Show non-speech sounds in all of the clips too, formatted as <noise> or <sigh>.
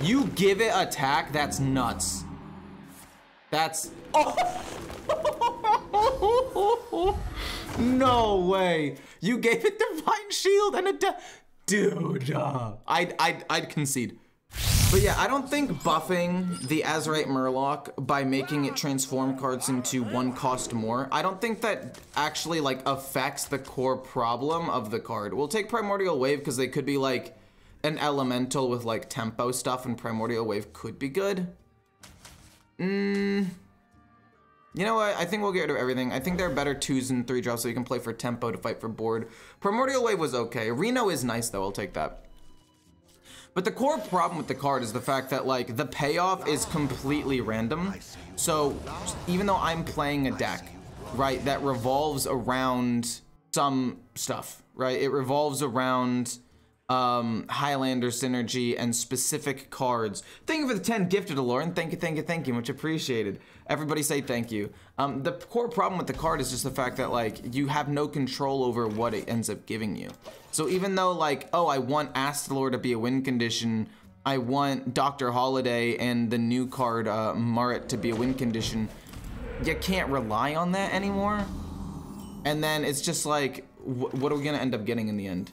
You give it attack? That's nuts. That's... Oh! <laughs> no way. You gave it Divine Shield and a... Dude, uh, I'd, I'd, I'd concede. But yeah, I don't think buffing the Azerite Murloc by making it transform cards into one cost more, I don't think that actually like affects the core problem of the card. We'll take Primordial Wave because they could be like an elemental with like tempo stuff and Primordial Wave could be good. Mmm. You know what? I think we'll get rid of everything. I think there are better twos and three drops so you can play for tempo to fight for board. Primordial Wave was okay. Reno is nice though, I'll take that. But the core problem with the card is the fact that like the payoff is completely random. So even though I'm playing a deck, right, that revolves around some stuff, right? It revolves around um, Highlander synergy and specific cards. Thank you for the 10 gifted, to Lauren. Thank you, thank you, thank you. Much appreciated. Everybody say thank you. Um, the core problem with the card is just the fact that like you have no control over what it ends up giving you. So even though like, oh, I want Astalor to be a win condition, I want Dr. Holiday and the new card uh, Marit to be a win condition, you can't rely on that anymore. And then it's just like, wh what are we gonna end up getting in the end?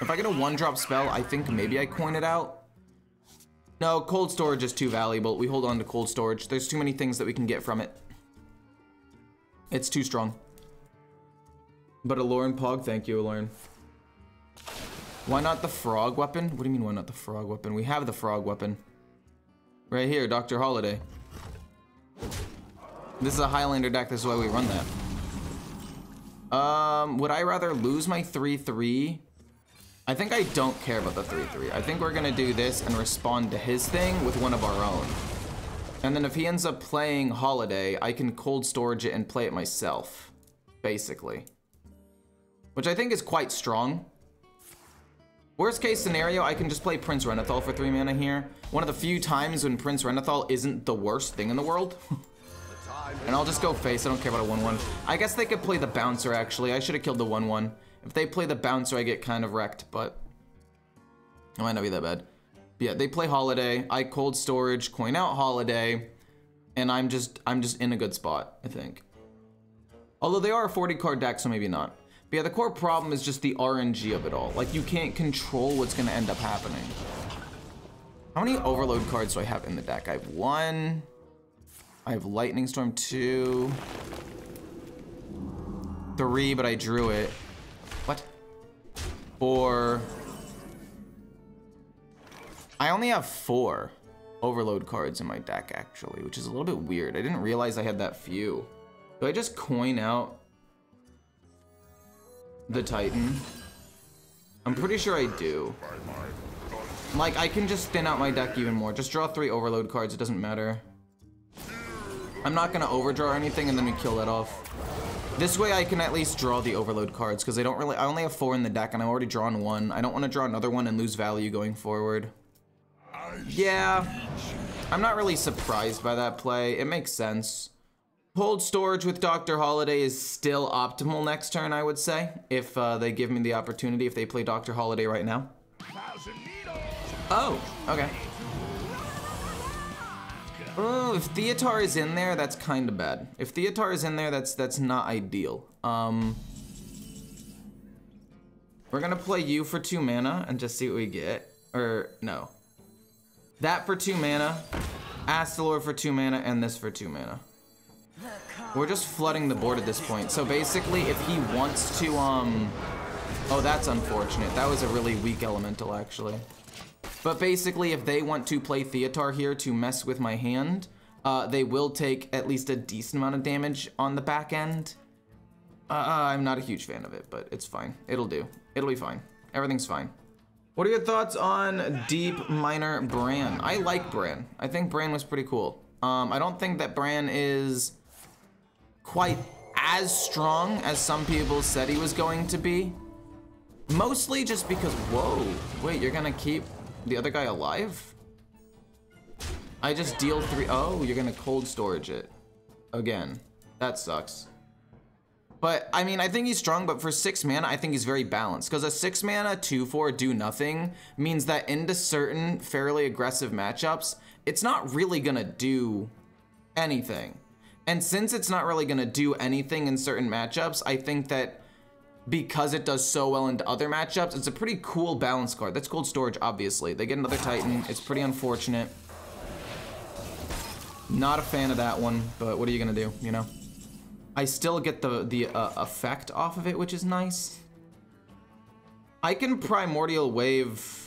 If I get a one drop spell, I think maybe I coin it out. No, cold storage is too valuable. We hold on to cold storage. There's too many things that we can get from it. It's too strong. But Aloran Pog, thank you, Aloran. Why not the frog weapon? What do you mean why not the frog weapon? We have the frog weapon. Right here, Dr. Holiday. This is a Highlander deck, this is why we run that. Um, would I rather lose my 3-3 I think I don't care about the 3-3. I think we're gonna do this and respond to his thing with one of our own. And then if he ends up playing Holiday, I can cold storage it and play it myself, basically. Which I think is quite strong. Worst case scenario, I can just play Prince Renathal for 3 mana here. One of the few times when Prince Renathal isn't the worst thing in the world. <laughs> and I'll just go face, I don't care about a 1-1. I guess they could play the Bouncer, actually. I should have killed the 1-1. If they play the bouncer, I get kind of wrecked, but it might not be that bad. But yeah, they play Holiday. I cold storage, coin out Holiday, and I'm just I'm just in a good spot, I think. Although they are a 40 card deck, so maybe not. But yeah, the core problem is just the RNG of it all. Like, you can't control what's gonna end up happening. How many overload cards do I have in the deck? I have one. I have Lightning Storm two. Three, but I drew it. What? Four. I only have four overload cards in my deck, actually, which is a little bit weird. I didn't realize I had that few. Do I just coin out the Titan? I'm pretty sure I do. Like, I can just thin out my deck even more. Just draw three overload cards, it doesn't matter. I'm not gonna overdraw anything and then we kill that off. This way I can at least draw the overload cards because I don't really, I only have four in the deck and I've already drawn one. I don't want to draw another one and lose value going forward. Yeah, I'm not really surprised by that play. It makes sense. Cold storage with Dr. Holiday is still optimal next turn, I would say, if uh, they give me the opportunity, if they play Dr. Holiday right now. Oh, okay. Oh, if Theotar is in there, that's kind of bad. If Theotar is in there, that's that's not ideal. Um, we're gonna play you for two mana and just see what we get. Or no, that for two mana, Astalor for two mana, and this for two mana. We're just flooding the board at this point. So basically, if he wants to, um, oh, that's unfortunate. That was a really weak elemental, actually. But basically, if they want to play Theotar here to mess with my hand, uh, they will take at least a decent amount of damage on the back end. Uh, uh, I'm not a huge fan of it, but it's fine. It'll do. It'll be fine. Everything's fine. What are your thoughts on Deep Miner Bran? I like Bran. I think Bran was pretty cool. Um, I don't think that Bran is quite as strong as some people said he was going to be. Mostly just because, whoa, wait, you're gonna keep the other guy alive? I just deal three. Oh, you're gonna cold storage it. Again. That sucks. But I mean, I think he's strong, but for six mana, I think he's very balanced. Because a six mana, two, four, do nothing means that into certain fairly aggressive matchups, it's not really gonna do anything. And since it's not really gonna do anything in certain matchups, I think that because it does so well into other matchups, it's a pretty cool balance card. That's cold storage, obviously. They get another Titan. It's pretty unfortunate. Not a fan of that one, but what are you gonna do, you know? I still get the, the uh, effect off of it, which is nice. I can Primordial Wave...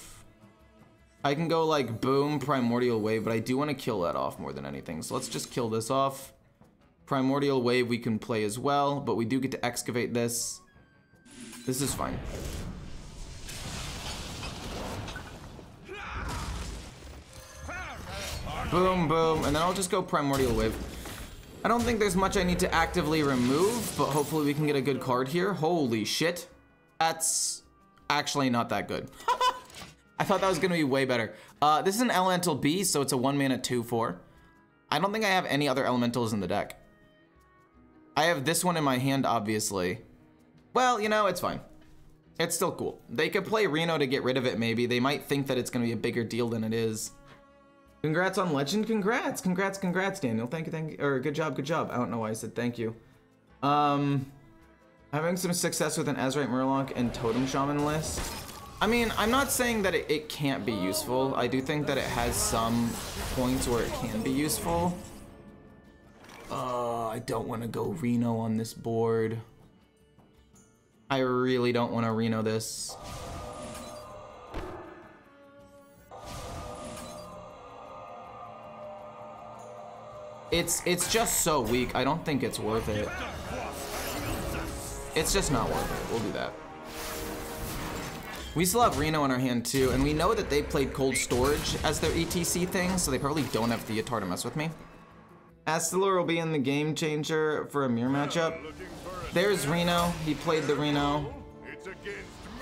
I can go like boom, Primordial Wave, but I do want to kill that off more than anything. So let's just kill this off. Primordial Wave we can play as well, but we do get to excavate this. This is fine. Boom, boom, and then I'll just go Primordial Wave. I don't think there's much I need to actively remove, but hopefully we can get a good card here. Holy shit. That's actually not that good. <laughs> I thought that was gonna be way better. Uh, this is an Elemental B, so it's a one mana 2-4. I don't think I have any other elementals in the deck. I have this one in my hand, obviously. Well, you know, it's fine. It's still cool. They could play Reno to get rid of it, maybe. They might think that it's going to be a bigger deal than it is. Congrats on Legend. Congrats. Congrats, congrats, Daniel. Thank you, thank you. Or good job, good job. I don't know why I said thank you. Um, having some success with an Azerite Murloc and Totem Shaman list. I mean, I'm not saying that it, it can't be useful. I do think that it has some points where it can be useful. Uh, I don't want to go Reno on this board. I really don't want to Reno this. It's it's just so weak. I don't think it's worth it. It's just not worth it. We'll do that. We still have Reno in our hand too, and we know that they played Cold Storage as their ETC thing, so they probably don't have Theotar to mess with me. Astalor will be in the game changer for a mirror matchup. There's Reno. He played the Reno.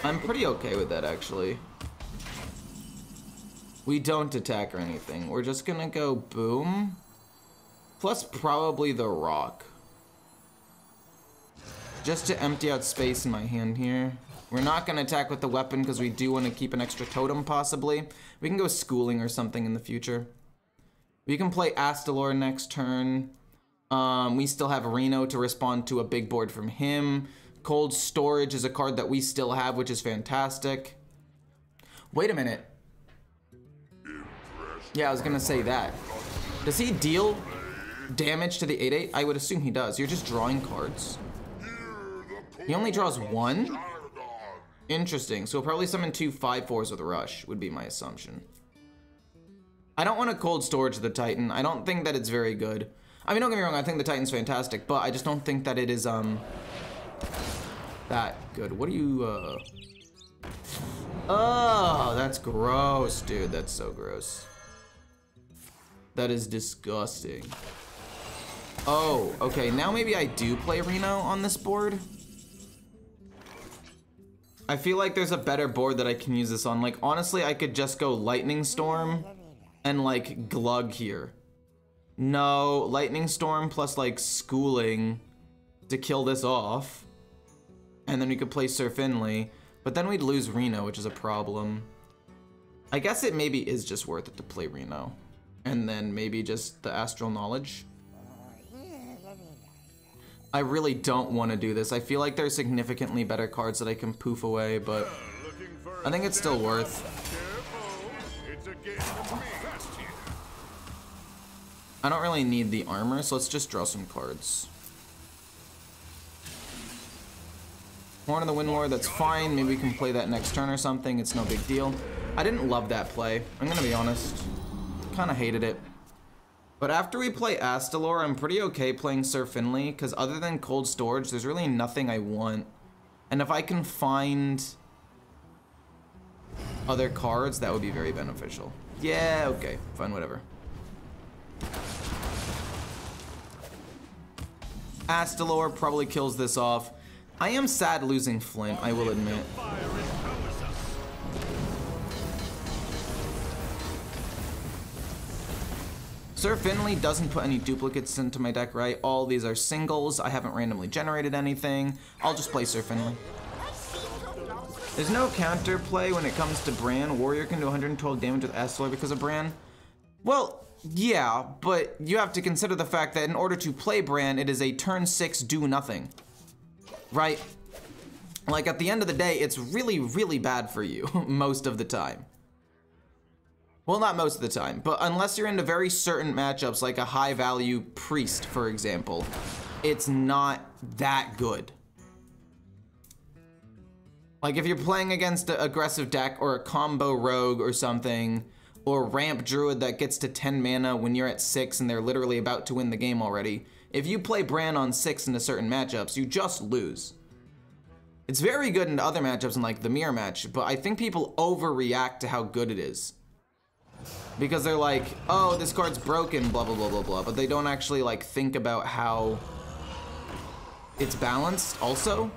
I'm pretty okay with that, actually. We don't attack or anything. We're just gonna go boom. Plus probably the rock. Just to empty out space in my hand here. We're not gonna attack with the weapon because we do want to keep an extra totem, possibly. We can go schooling or something in the future. We can play Astalor next turn. Um, we still have Reno to respond to a big board from him. Cold Storage is a card that we still have, which is fantastic. Wait a minute. Yeah, I was gonna say that. Does he deal damage to the 8-8? I would assume he does. You're just drawing cards. He only draws one? Interesting. So he'll probably summon two 5-4s with rush, would be my assumption. I don't want to cold storage the Titan. I don't think that it's very good. I mean, don't get me wrong, I think the Titan's fantastic, but I just don't think that it is, um, that good. What are you, uh... Oh, that's gross, dude. That's so gross. That is disgusting. Oh, okay. Now maybe I do play Reno on this board. I feel like there's a better board that I can use this on. Like, honestly, I could just go Lightning Storm and, like, Glug here. No, Lightning Storm plus, like, Schooling to kill this off. And then we could play Sir Finley. But then we'd lose Reno, which is a problem. I guess it maybe is just worth it to play Reno. And then maybe just the Astral Knowledge. I really don't want to do this. I feel like there's significantly better cards that I can poof away, but I think it's still worth. I don't really need the armor, so let's just draw some cards. Horn of the Windlord, that's fine. Maybe we can play that next turn or something. It's no big deal. I didn't love that play. I'm gonna be honest. Kind of hated it. But after we play Astalor, I'm pretty okay playing Sir Finley, because other than Cold Storage, there's really nothing I want. And if I can find other cards, that would be very beneficial. Yeah, okay, fine, whatever. Astalor probably kills this off. I am sad losing Flint, I will admit. Sir Finley doesn't put any duplicates into my deck, right? All these are singles. I haven't randomly generated anything. I'll just play Sir Finley. There's no counterplay when it comes to Bran. Warrior can do 112 damage with Astalor because of Bran. Well, yeah, but you have to consider the fact that in order to play Bran, it is a turn six do nothing. Right? Like at the end of the day, it's really, really bad for you <laughs> most of the time. Well, not most of the time, but unless you're into very certain matchups, like a high value priest, for example, it's not that good. Like if you're playing against an aggressive deck or a combo rogue or something, or ramp druid that gets to 10 mana when you're at 6 and they're literally about to win the game already, if you play Bran on 6 into certain matchups, you just lose. It's very good in other matchups in like the mirror match, but I think people overreact to how good it is because they're like, oh, this card's broken, blah, blah, blah, blah, blah. But they don't actually like think about how it's balanced also.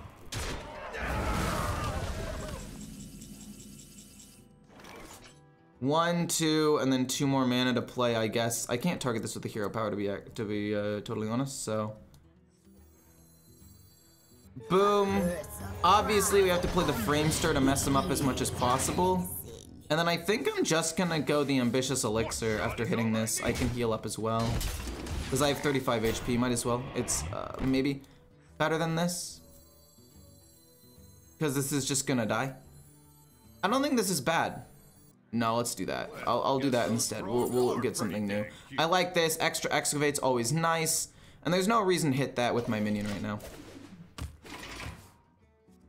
One, two, and then two more mana to play, I guess. I can't target this with the hero power to be to be uh, totally honest, so. Boom. Obviously, we have to play the Framestir to mess them up as much as possible. And then I think I'm just gonna go the Ambitious Elixir after hitting this. I can heal up as well. Because I have 35 HP, might as well. It's uh, maybe better than this. Because this is just gonna die. I don't think this is bad. No, let's do that. I'll, I'll do that instead. We'll, we'll get something new. I like this. Extra Excavate's always nice. And there's no reason to hit that with my minion right now.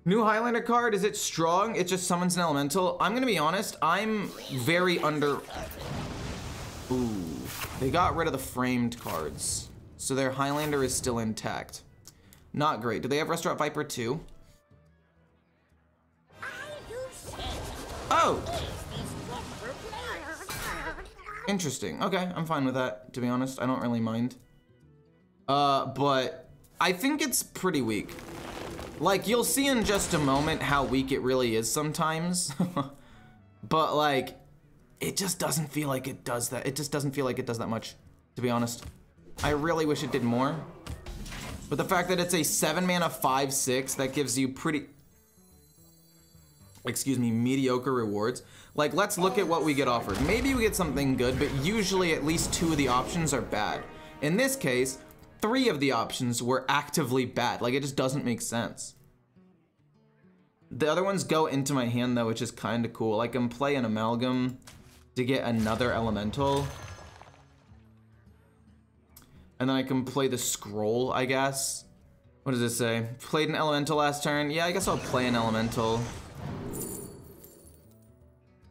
New Highlander card, is it strong? It just summons an elemental. I'm gonna be honest, I'm very under... Ooh, they got rid of the framed cards. So their Highlander is still intact. Not great. Do they have Rustrod Viper too? Oh! Interesting. Okay, I'm fine with that, to be honest. I don't really mind. Uh, but I think it's pretty weak. Like, you'll see in just a moment how weak it really is sometimes. <laughs> but, like, it just doesn't feel like it does that. It just doesn't feel like it does that much, to be honest. I really wish it did more. But the fact that it's a 7 mana 5 6 that gives you pretty. Excuse me, mediocre rewards. Like, let's look at what we get offered. Maybe we get something good, but usually at least two of the options are bad. In this case, three of the options were actively bad. Like, it just doesn't make sense. The other ones go into my hand, though, which is kind of cool. I can play an Amalgam to get another Elemental. And then I can play the Scroll, I guess. What does it say? Played an Elemental last turn. Yeah, I guess I'll play an Elemental.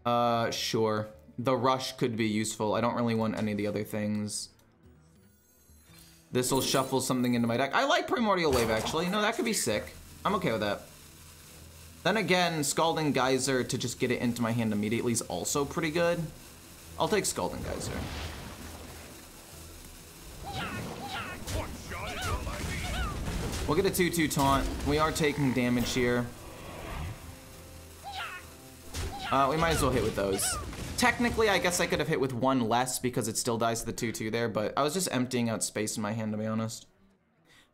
Uh, sure. The Rush could be useful. I don't really want any of the other things. This will shuffle something into my deck. I like Primordial Wave, actually. No, that could be sick. I'm okay with that. Then again, Scalding Geyser to just get it into my hand immediately is also pretty good. I'll take Scalding Geyser. We'll get a 2-2 taunt. We are taking damage here. Uh, we might as well hit with those. Technically, I guess I could have hit with one less because it still dies to the 2-2 there, but I was just emptying out space in my hand, to be honest.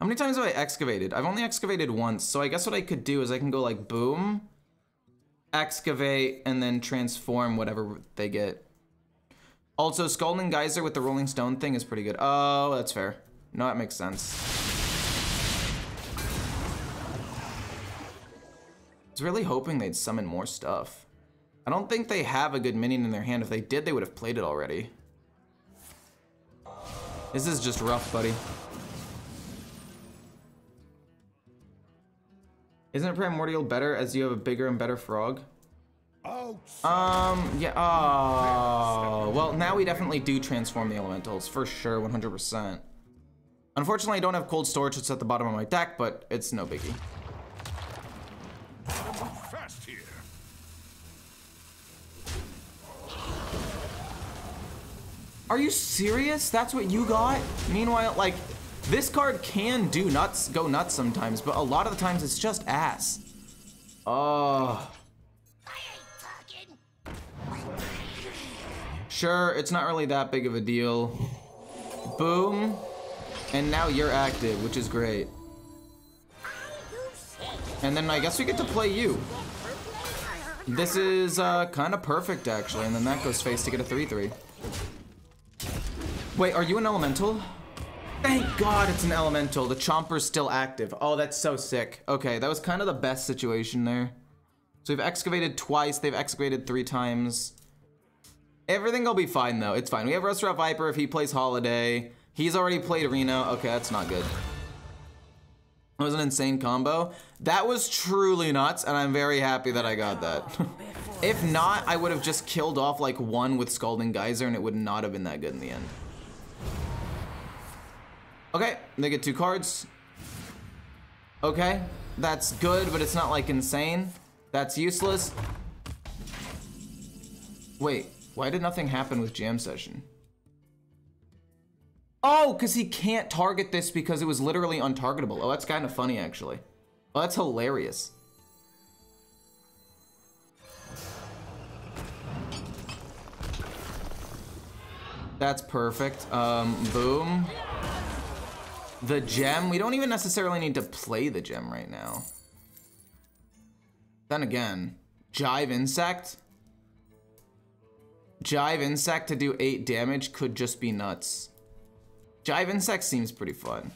How many times have I excavated? I've only excavated once, so I guess what I could do is I can go like boom, excavate, and then transform whatever they get. Also, Scalding Geyser with the Rolling Stone thing is pretty good. Oh, that's fair. No, that makes sense. I was really hoping they'd summon more stuff. I don't think they have a good minion in their hand. If they did, they would have played it already. This is just rough, buddy. Isn't Primordial better as you have a bigger and better frog? Oh, um, yeah, oh, well, now we definitely do transform the elementals, for sure, 100%. Unfortunately, I don't have cold storage, it's at the bottom of my deck, but it's no biggie. Are you serious? That's what you got? Meanwhile, like, this card can do nuts, go nuts sometimes, but a lot of the times it's just ass. Oh. Sure, it's not really that big of a deal. Boom. And now you're active, which is great. And then I guess we get to play you. This is uh, kind of perfect, actually. And then that goes face to get a 3-3. Wait, are you an elemental? Thank God it's an elemental. The chomper's still active. Oh, that's so sick. Okay, that was kind of the best situation there. So we've excavated twice. They've excavated three times. Everything will be fine, though. It's fine. We have Rustrod Viper if he plays Holiday. He's already played Reno. Okay, that's not good. It was an insane combo. That was truly nuts, and I'm very happy that I got that. <laughs> if not, I would have just killed off like one with Scalding Geyser, and it would not have been that good in the end. Okay, they get two cards. Okay, that's good, but it's not like insane. That's useless. Wait, why did nothing happen with Jam Session? Oh, because he can't target this because it was literally untargetable. Oh, that's kind of funny, actually. Oh, that's hilarious. That's perfect. Um, boom. The gem, we don't even necessarily need to play the gem right now. Then again, Jive Insect? Jive Insect to do 8 damage could just be nuts. Jive Insect seems pretty fun.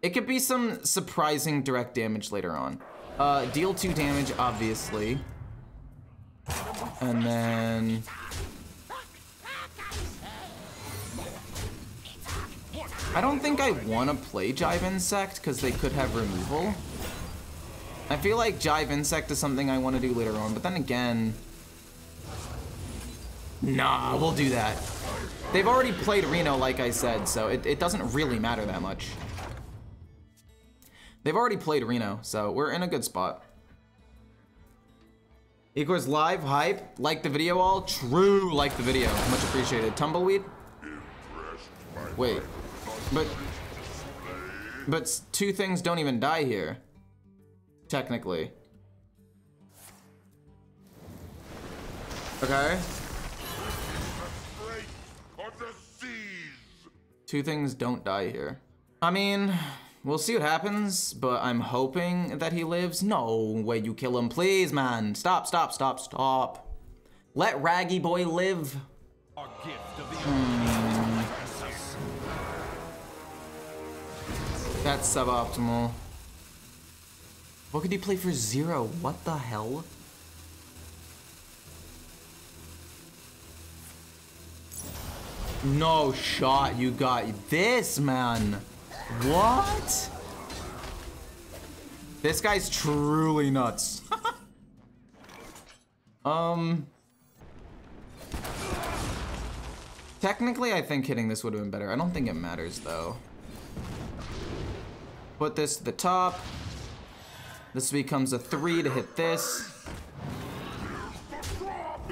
It could be some surprising direct damage later on. Uh, deal 2 damage, obviously. And then... I don't think I want to play Jive Insect because they could have removal. I feel like Jive Insect is something I want to do later on, but then again... Nah, we'll do that. They've already played Reno, like I said, so it, it doesn't really matter that much. They've already played Reno, so we're in a good spot. Equals live, hype, like the video all, true like the video, much appreciated. Tumbleweed? Wait, but, but two things don't even die here, technically. Okay. Two things don't die here. I mean, we'll see what happens, but I'm hoping that he lives. No way you kill him, please, man. Stop, stop, stop, stop. Let Raggy Boy live. That's suboptimal. What could he play for zero? What the hell? No shot you got this, man. What? This guy's truly nuts. <laughs> um. Technically, I think hitting this would have been better. I don't think it matters, though. Put this to the top. This becomes a three to hit this.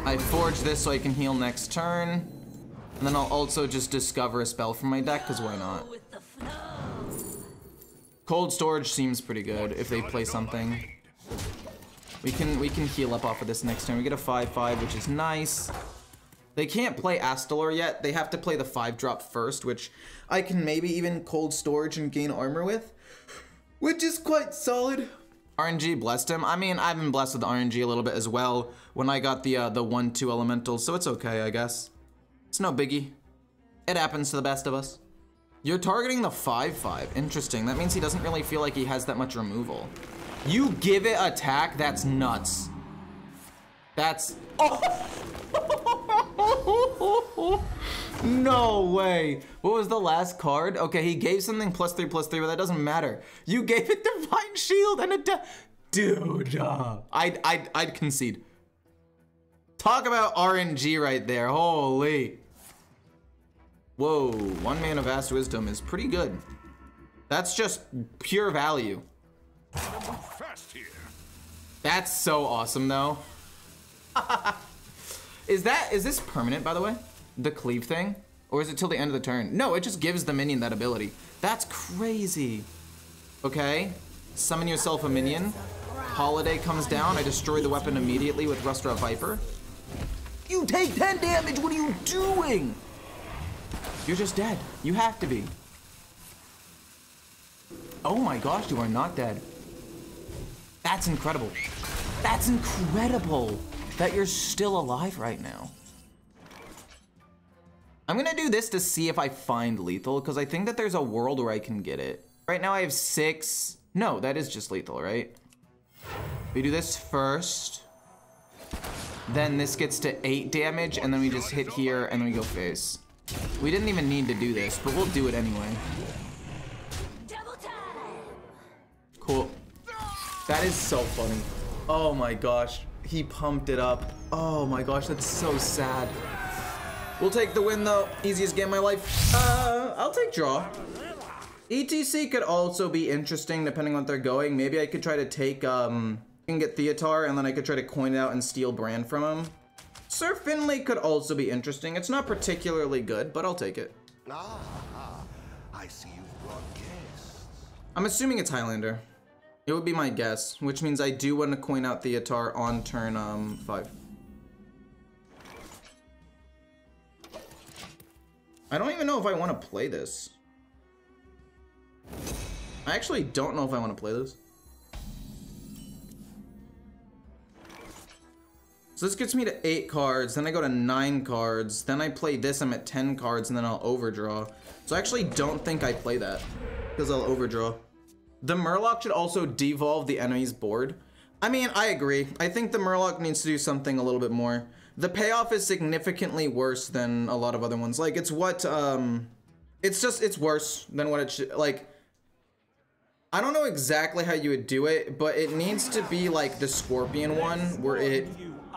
I forge this so I can heal next turn. And then I'll also just discover a spell from my deck, because why not? Cold storage seems pretty good if they play something. We can we can heal up off of this next turn. We get a 5-5, which is nice. They can't play Astalor yet. They have to play the 5-drop first, which I can maybe even cold storage and gain armor with, which is quite solid. RNG blessed him. I mean, I've been blessed with RNG a little bit as well when I got the uh, the 1-2 elementals, so it's okay, I guess. It's no biggie. It happens to the best of us. You're targeting the 5-5. Interesting. That means he doesn't really feel like he has that much removal. You give it attack? That's nuts. That's... Oh! <laughs> no way. What was the last card? Okay, he gave something plus three, plus three, but that doesn't matter. You gave it Divine Shield and a... Dude, uh, I'd, I'd, I'd concede. Talk about RNG right there. Holy. Whoa, one man of vast wisdom is pretty good. That's just pure value. That's so awesome though. <laughs> is that, is this permanent by the way? The cleave thing? Or is it till the end of the turn? No, it just gives the minion that ability. That's crazy. Okay, summon yourself a minion. Holiday comes down, I destroy the weapon immediately with Rustrod Viper. You take 10 damage, what are you doing? You're just dead. You have to be. Oh my gosh, you are not dead. That's incredible. That's incredible that you're still alive right now. I'm gonna do this to see if I find lethal, because I think that there's a world where I can get it. Right now I have six. No, that is just lethal, right? We do this first. Then this gets to eight damage, and then we just hit here, and then we go face. We didn't even need to do this, but we'll do it anyway. Cool. That is so funny. Oh my gosh. He pumped it up. Oh my gosh, that's so sad. We'll take the win though. Easiest game of my life. Uh, I'll take draw. ETC could also be interesting depending on what they're going. Maybe I could try to take, um, and get Theotar and then I could try to coin it out and steal Bran from him. Sir Finley could also be interesting. It's not particularly good, but I'll take it. Ah, I see you've brought guests. I'm assuming it's Highlander. It would be my guess, which means I do want to coin out the Theotar on turn um five. I don't even know if I want to play this. I actually don't know if I want to play this. So this gets me to eight cards, then I go to nine cards, then I play this, I'm at 10 cards, and then I'll overdraw. So I actually don't think I play that, because I'll overdraw. The Murloc should also devolve the enemy's board. I mean, I agree. I think the Murloc needs to do something a little bit more. The payoff is significantly worse than a lot of other ones. Like, it's what, um... It's just, it's worse than what it should, like... I don't know exactly how you would do it, but it needs to be like the Scorpion one, where it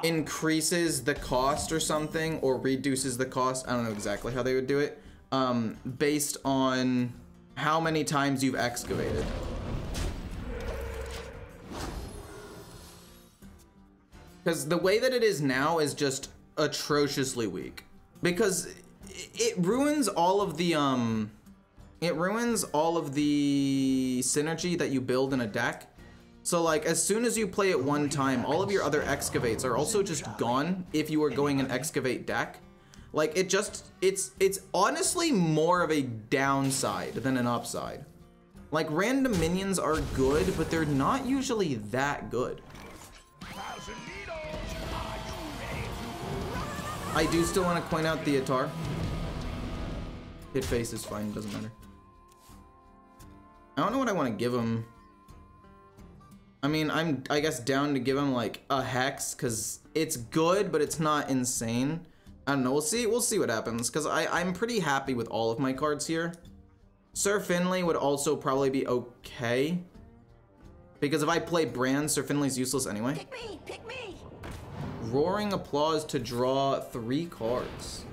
increases the cost or something, or reduces the cost. I don't know exactly how they would do it, um, based on how many times you've excavated. Because the way that it is now is just atrociously weak. Because it ruins all of the, um, it ruins all of the synergy that you build in a deck. So like, as soon as you play it one time, all of your other excavates are also just gone if you are going an excavate deck. Like, it just, it's, it's honestly more of a downside than an upside. Like, random minions are good, but they're not usually that good. I do still want to point out Theotar. Hit face is fine, doesn't matter. I don't know what I want to give him. I mean, I'm, I guess, down to give him, like, a Hex, because it's good, but it's not insane. I don't know, we'll see, we'll see what happens, because I'm pretty happy with all of my cards here. Sir Finley would also probably be okay. Because if I play Bran, Sir Finley's useless anyway. Pick me, pick me. Roaring Applause to draw three cards.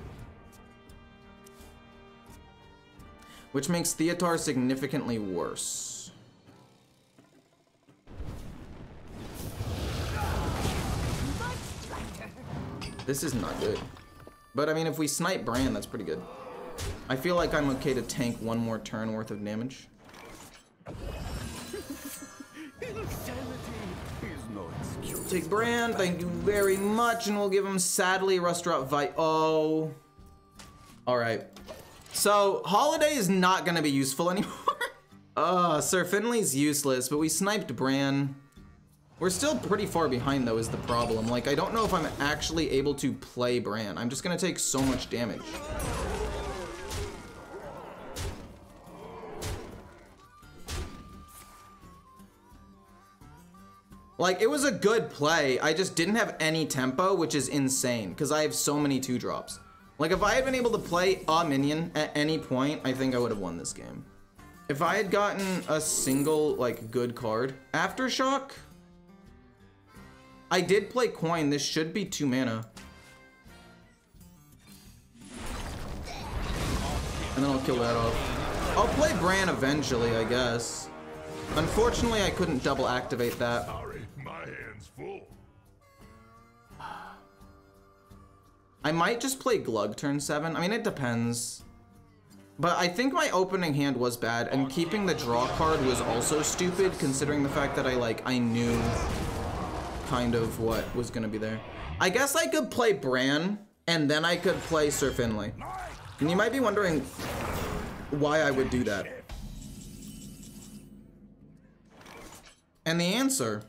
Which makes Theotar significantly worse. This is not good. But I mean, if we snipe Bran, that's pretty good. I feel like I'm okay to tank one more turn worth of damage. Take Bran, thank you very much, and we'll give him sadly Rustrout Vi- Oh. Alright. So, Holiday is not gonna be useful <laughs> anymore. uh, Sir Finley's useless, but we sniped Bran. We're still pretty far behind though is the problem. Like, I don't know if I'm actually able to play Bran. I'm just gonna take so much damage. Like, it was a good play. I just didn't have any tempo, which is insane, because I have so many two drops. Like, if I had been able to play a minion at any point, I think I would have won this game. If I had gotten a single, like, good card. Aftershock? I did play coin. This should be two mana. And then I'll kill that off. I'll play Bran eventually, I guess. Unfortunately, I couldn't double activate that. Sorry, my hand's full. I might just play Glug turn 7. I mean, it depends. But I think my opening hand was bad, and keeping the draw card was also stupid, considering the fact that I, like, I knew kind of what was gonna be there. I guess I could play Bran, and then I could play Sir Finley. And you might be wondering why I would do that. And the answer.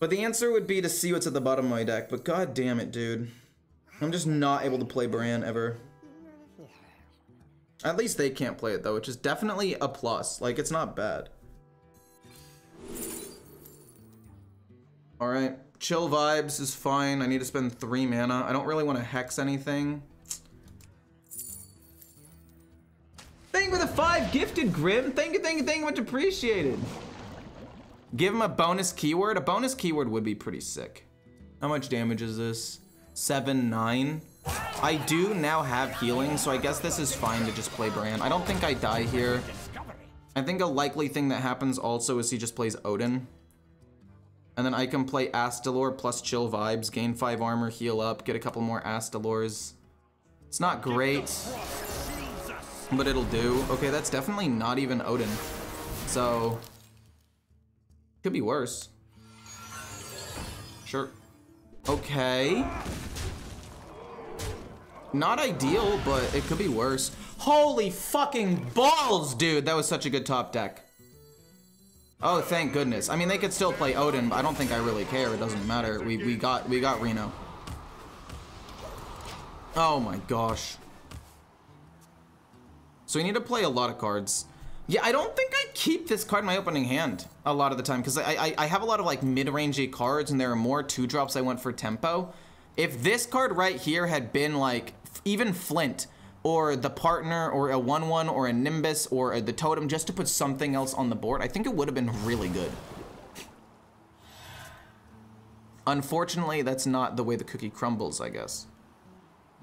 But the answer would be to see what's at the bottom of my deck, but god damn it, dude. I'm just not able to play Bran ever. At least they can't play it though, which is definitely a plus. Like, it's not bad. Alright, chill vibes is fine. I need to spend three mana. I don't really want to hex anything. Thank you for the five gifted, Grim. Thank you, thank you, thank you, much appreciated. Give him a bonus keyword. A bonus keyword would be pretty sick. How much damage is this? Seven, nine. I do now have healing, so I guess this is fine to just play Bran. I don't think I die here. I think a likely thing that happens also is he just plays Odyn. And then I can play Astalor plus chill vibes, gain five armor, heal up, get a couple more Astalors. It's not great. But it'll do. Okay, that's definitely not even Odyn. So, could be worse. Sure. Okay. Not ideal, but it could be worse. Holy fucking balls, dude. That was such a good top deck. Oh, thank goodness. I mean, they could still play Odyn, but I don't think I really care. It doesn't matter. We, we got we got Reno. Oh my gosh. So we need to play a lot of cards. Yeah, I don't think I keep this card in my opening hand a lot of the time because I, I, I have a lot of like mid-rangey cards and there are more two drops I went for tempo. If this card right here had been like even Flint or the partner or a 1-1 or a Nimbus or a, the totem just to put something else on the board, I think it would have been really good. Unfortunately, that's not the way the cookie crumbles, I guess.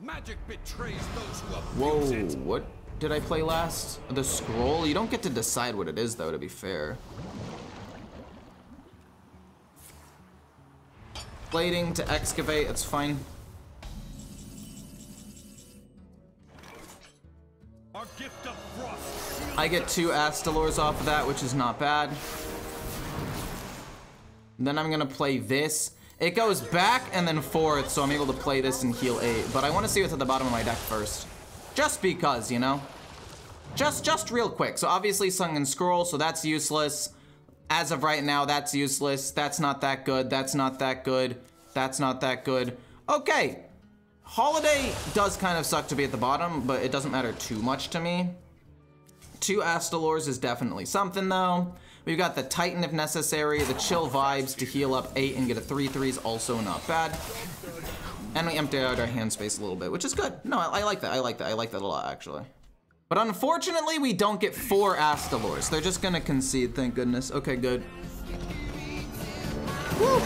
Magic betrays those who Whoa, what? did I play last? The scroll? You don't get to decide what it is though, to be fair. Plating to excavate, it's fine. I get two Astalors off of that, which is not bad. Then I'm gonna play this. It goes back and then forth, so I'm able to play this and heal eight. But I wanna see what's at the bottom of my deck first. Just because, you know? Just, just real quick. So obviously Sunken Scroll, so that's useless. As of right now, that's useless. That's not that good. That's not that good. That's not that good. Okay. Holiday does kind of suck to be at the bottom, but it doesn't matter too much to me. Two Astalors is definitely something though. We've got the Titan if necessary, the Chill Vibes to heal up 8 and get a 3-3 is also not bad. And we empty out our hand space a little bit, which is good. No, I, I, like that. I like that. I like that a lot, actually. But unfortunately, we don't get four Astalors. They're just gonna concede, thank goodness. Okay, good. Woo!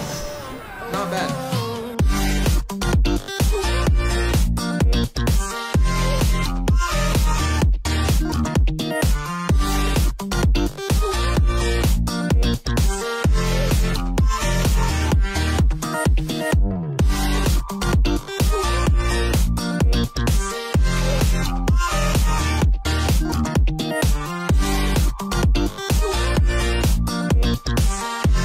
Not bad.